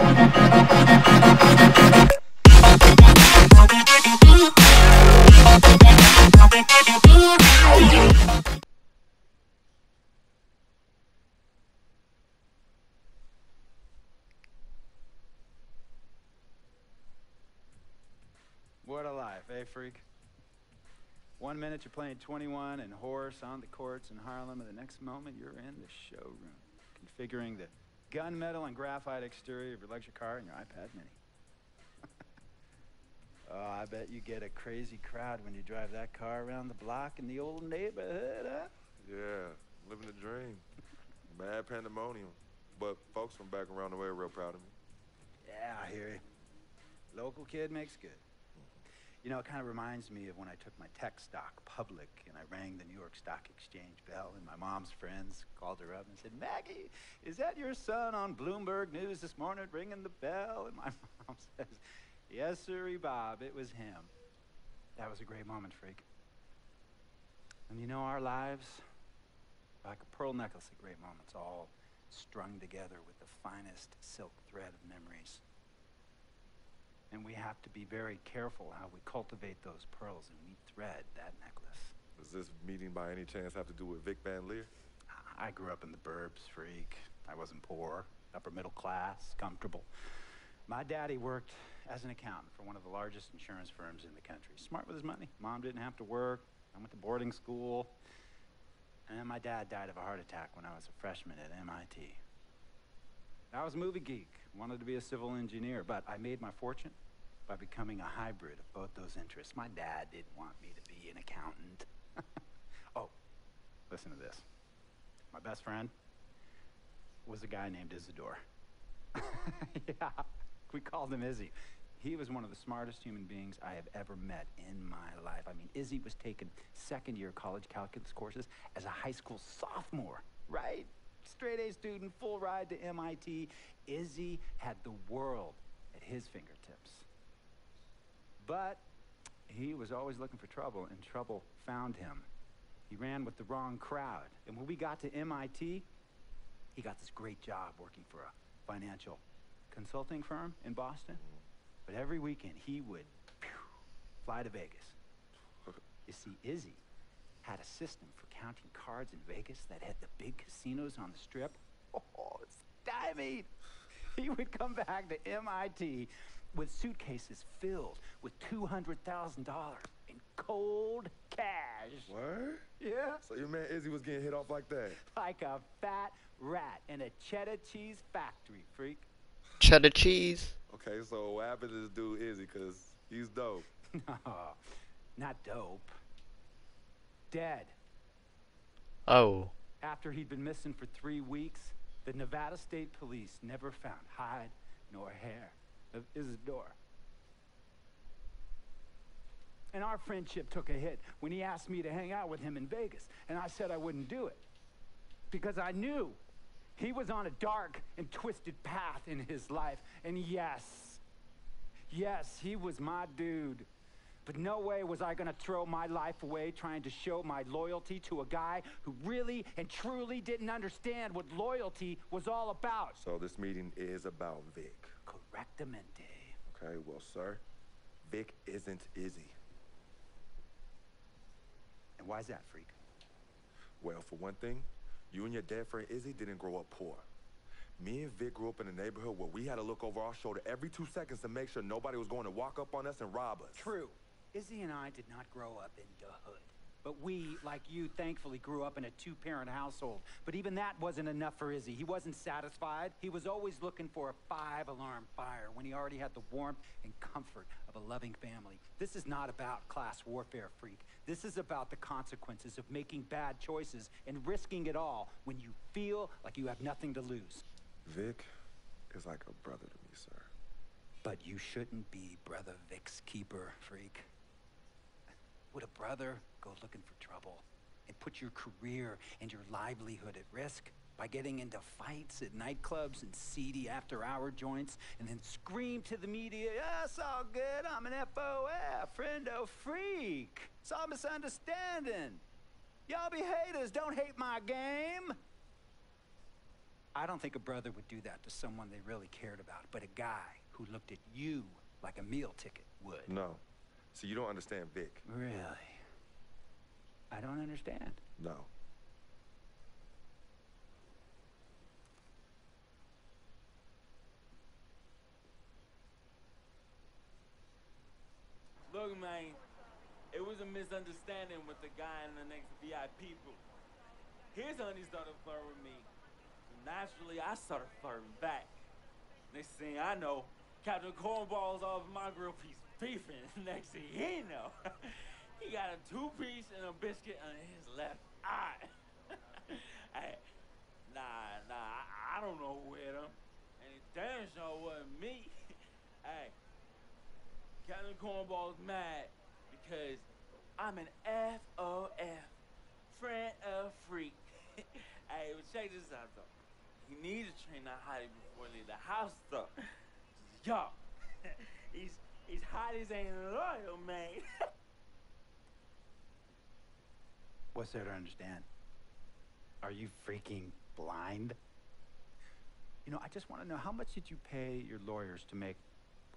What a life, eh, Freq? One minute you're playing 21 and horse on the courts in Harlem, and the next moment you're in the showroom, configuring the gunmetal and graphite exterior of your luxury car and your iPad mini. oh, I bet you get a crazy crowd when you drive that car around the block in the old neighborhood, huh? Yeah, living the dream. Mad pandemonium. But folks from back around the way are real proud of me. Yeah, I hear you. Local kid makes good. You know, it kind of reminds me of when I took my tech stock public and I rang the New York Stock Exchange bell and my mom's friends called her up and said, Maggie, is that your son on Bloomberg News this morning ringing the bell? And my mom says, yes, sir, Bob, it was him. That was a great moment, Freq. And you know, our lives, like a pearl necklace of great moments, all strung together with the finest silk thread of memories. And we have to be very careful how we cultivate those pearls and we thread that necklace. Does this meeting by any chance have to do with Vic Van Lier? I grew up in the burbs, Freq. I wasn't poor, upper middle class, comfortable. My daddy worked as an accountant for one of the largest insurance firms in the country. Smart with his money. Mom didn't have to work. I went to boarding school. And then my dad died of a heart attack when I was a freshman at MIT. I was a movie geek, wanted to be a civil engineer, but I made my fortune by becoming a hybrid of both those interests. My dad didn't want me to be an accountant. oh, listen to this. My best friend was a guy named Isidore. yeah, we called him Izzy. He was one of the smartest human beings I have ever met in my life. I mean, Izzy was taking second year college calculus courses as a high school sophomore, right? Straight A student, full ride to MIT. Izzy had the world at his fingertips. But he was always looking for trouble, and trouble found him. He ran with the wrong crowd. And when we got to MIT, he got this great job working for a financial consulting firm in Boston. But every weekend, he would phew, fly to Vegas. You see, Izzy had a system for counting cards in Vegas that had the big casinos on the strip. Oh, it's stymied. He would come back to MIT with suitcases filled with $200,000 in cold cash. What? Yeah. So your man Izzy was getting hit off like that? Like a fat rat in a cheddar cheese factory, Freq. Cheddar cheese. Okay, so what happened to this dude Izzy? Because he's dope. No, not dope. Dead. Oh. After he'd been missing for three weeks, the Nevada State Police never found hide nor hair of Isidore. And our friendship took a hit when he asked me to hang out with him in Vegas, and I said I wouldn't do it. Because I knew he was on a dark and twisted path in his life. And yes, yes, he was my dude. But no way was I gonna throw my life away trying to show my loyalty to a guy who really and truly didn't understand what loyalty was all about. So this meeting is about Vic. Correctamente. Okay, well, sir, Vic isn't Izzy. And why's that, Freq? Well, for one thing, you and your dead friend Izzy didn't grow up poor. Me and Vic grew up in a neighborhood where we had to look over our shoulder every two seconds to make sure nobody was going to walk up on us and rob us. True. Izzy and I did not grow up in the hood. But we, like you, thankfully grew up in a two-parent household. But even that wasn't enough for Izzy. He wasn't satisfied. He was always looking for a five-alarm fire when he already had the warmth and comfort of a loving family. This is not about class warfare, Freq. This is about the consequences of making bad choices and risking it all when you feel like you have nothing to lose. Vic is like a brother to me, sir. But you shouldn't be Brother Vic's keeper, Freq. Would a brother go looking for trouble and put your career and your livelihood at risk by getting into fights at nightclubs and seedy after-hour joints and then scream to the media, yeah, it's all good, I'm an FOF, friendo Freq. It's all misunderstanding. Y'all be haters, don't hate my game. I don't think a brother would do that to someone they really cared about, but a guy who looked at you like a meal ticket would. No. So you don't understand Vic. Really? I don't understand. No. Look, man, it was a misunderstanding with the guy in the next VIP booth. His honey started flirting with me. Naturally, I started flirting back. Next thing I know, Captain Cornball's off my grill piece beefing. Next thing he know, he got a two-piece and a biscuit on his left eye. hey, nah, nah, I, I don't know who hit him. And it damn sure wasn't me. hey, Captain Cornball's mad because I'm an FOF, friend of Freq. hey, but check this out though. He needs to train that hottie before he leave the house though. Yo, he's he's hotties ain't loyal, man. What's there to understand? Are you freaking blind? You know, I just want to know how much did you pay your lawyers to make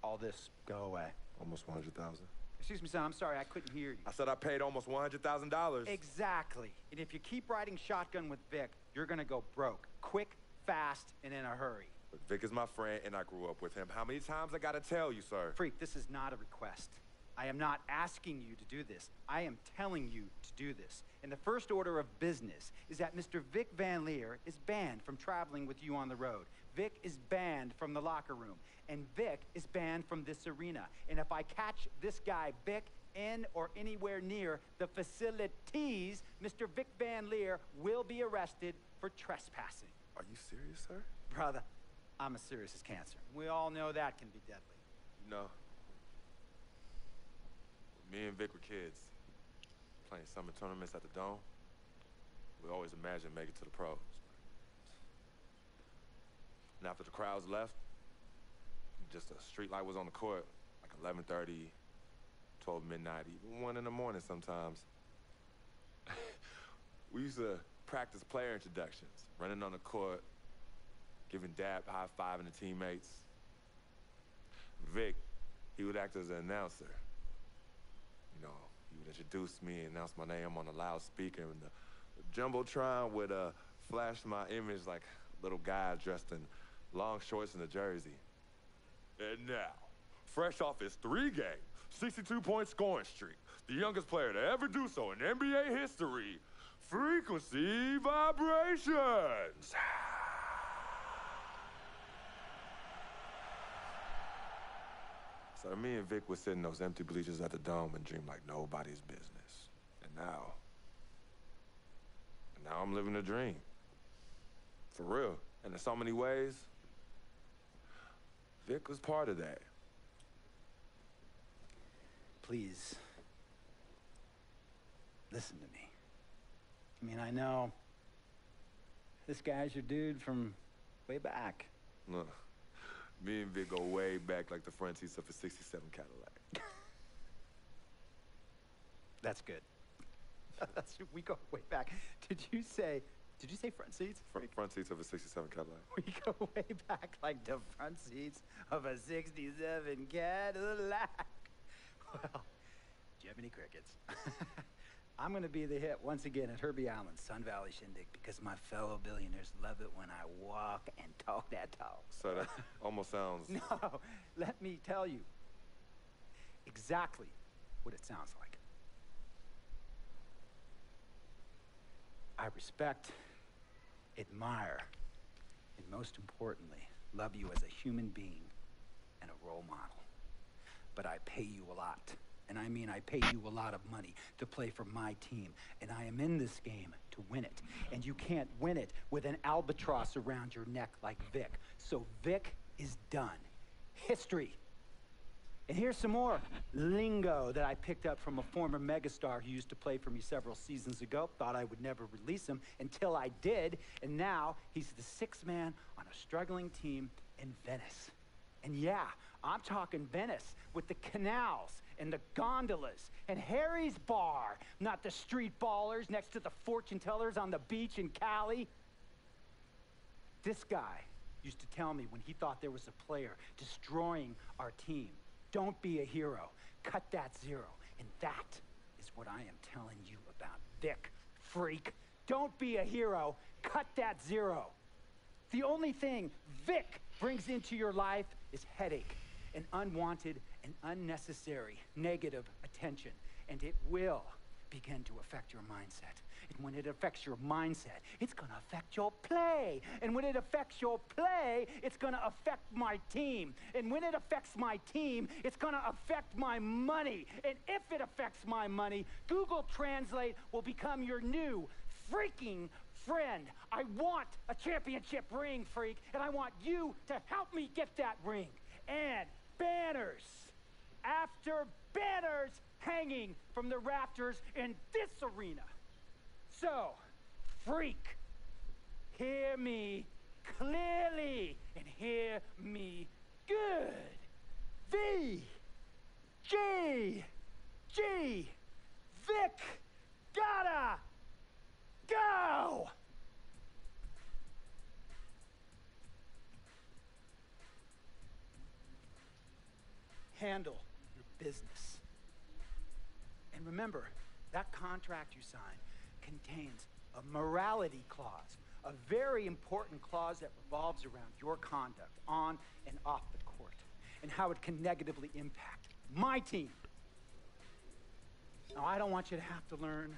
all this go away? Almost 100000 Excuse me, son, I'm sorry, I couldn't hear you. I said I paid almost $100,000. Exactly. And if you keep riding shotgun with Vic, you're gonna go broke. Quick, fast, and in a hurry. But Vic is my friend, and I grew up with him. How many times I gotta tell you, sir? Freq, this is not a request. I am not asking you to do this. I am telling you to do this. And the first order of business is that Mr. Vic Van Lier is banned from traveling with you on the road. Vic is banned from the locker room. And Vic is banned from this arena. And if I catch this guy, Vic, in or anywhere near the facilities, Mr. Vic Van Lier will be arrested for trespassing. Are you serious, sir? Brother, I'm as serious as cancer. We all know that can be deadly. No. Me and Vic were kids, playing summer tournaments at the Dome. We always imagined making it to the pros. And after the crowds left, just a street light was on the court, like 11:30, 12 midnight, even one in the morning sometimes. we used to practice player introductions, running on the court, giving dab high fiving the teammates. Vic, he would act as an announcer. You know, he would introduce me and announce my name on the loudspeaker, and the, jumbotron would uh, flash my image like little guy dressed in long shorts and a jersey. And now, fresh off his three-game, 62-point scoring streak, the youngest player to ever do so in NBA history, Frequency Vibrations. So me and Vic would sitting in those empty bleachers at the dome and dream like nobody's business. And now, and now I'm living a dream. For real. And in so many ways, Vic was part of that. Please, listen to me. I mean, I know this guy's your dude from way back. Look, me and Vic go way back like the front seats of a 67 Cadillac. That's good. That's, we go way back. Did you say, did you say front seats? Front, front seats of a 67 Cadillac. We go way back like the front seats of a 67 Cadillac. Well, do you have any crickets? I'm going to be the hit once again at Herbie Island, Sun Valley Shindig because my fellow billionaires love it when I walk and talk that talk. So that almost sounds. No, let me tell you exactly what it sounds like. I respect, admire, and most importantly, love you as a human being and a role model. But I pay you a lot. And I mean, I pay you a lot of money to play for my team. And I am in this game to win it. And you can't win it with an albatross around your neck like Vic. So Vic is done. History. And here's some more lingo that I picked up from a former megastar who used to play for me several seasons ago. Thought I would never release him until I did. And now he's the sixth man on a struggling team in Venice. And yeah, I'm talking Venice with the canals and the gondolas and Harry's bar, not the street ballers next to the fortune tellers on the beach in Cali. This guy used to tell me when he thought there was a player destroying our team, don't be a hero. Cut that zero. And that is what I am telling you about Vic, Freq. Don't be a hero. Cut that zero. The only thing Vic brings into your life is headache and unwanted and unnecessary negative attention. And it will begin to affect your mindset. And when it affects your mindset, it's going to affect your play. And when it affects your play, it's going to affect my team. And when it affects my team, it's going to affect my money. And if it affects my money, Google Translate will become your new freaking friend. I want a championship ring, Freq, and I want you to help me get that ring. And banners after banners hanging from the rafters in this arena. So, Freq, hear me clearly and hear me good. V, G, G, Vic, gotta go! Handle your business. And remember, that contract you sign contains a morality clause, a very important clause that revolves around your conduct on and off the court, and how it can negatively impact my team. Now, I don't want you to have to learn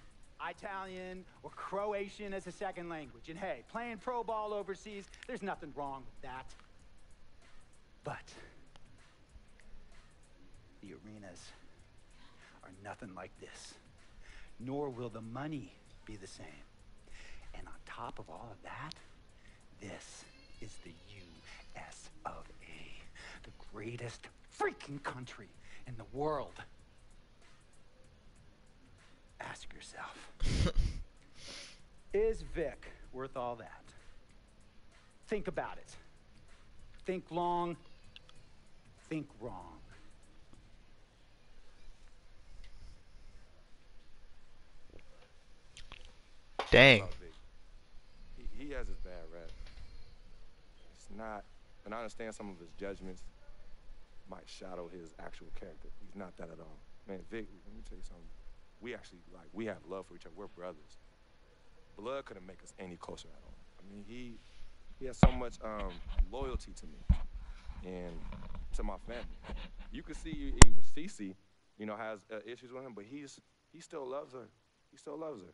Italian or Croatian as a second language. And hey, playing pro ball overseas, there's nothing wrong with that. But the arenas are nothing like this. Nor will the money be the same. And on top of all of that, this is the US of A, the greatest freaking country in the world. Ask yourself Is Vic worth all that? Think about it. Think long, think wrong. Dang. He, has his bad rap. It's not, and I understand some of his judgments might shadow his actual character. He's not that at all. Man, Vic, let me tell you something. We actually, like, we have love for each other. We're brothers. Blood couldn't make us any closer at all. I mean, he, he has so much um, loyalty to me and to my family. You can see even Cece, you know, has uh, issues with him, but he's he still loves her. He still loves her.